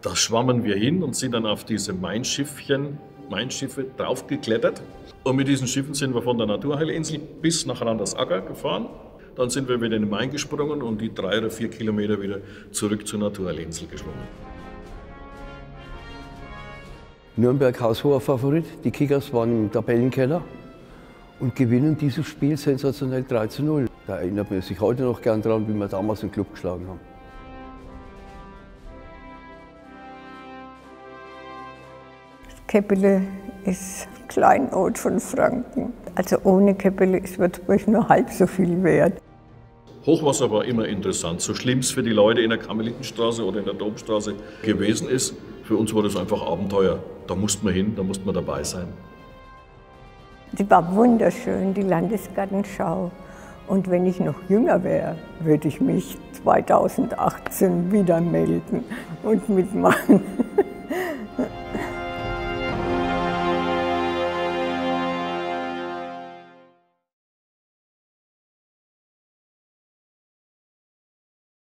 Da schwammen wir hin und sind dann auf diese Main-Schiffchen, Main-Schiffe draufgeklettert. Und mit diesen Schiffen sind wir von der Naturheilinsel bis nach Randersacker gefahren. Dann sind wir wieder in den Main gesprungen und die drei oder vier Kilometer wieder zurück zur Naturheilinsel geschwommen. Nürnberg haushoher Favorit. Die Kickers waren im Tabellenkeller und gewinnen dieses Spiel sensationell 3 zu 0. Da erinnert man sich heute noch gern dran, wie wir damals den Club geschlagen haben. Keppele ist ein Kleinod von Franken. Also ohne Keppele ist Würzburg nur halb so viel wert. Hochwasser war immer interessant. So schlimm es für die Leute in der Karmelitenstraße oder in der Domstraße gewesen ist, für uns war das einfach Abenteuer. Da musste man hin, da musste man dabei sein. Die war wunderschön, die Landesgartenschau. Und wenn ich noch jünger wäre, würde ich mich 2018 wieder melden und mitmachen.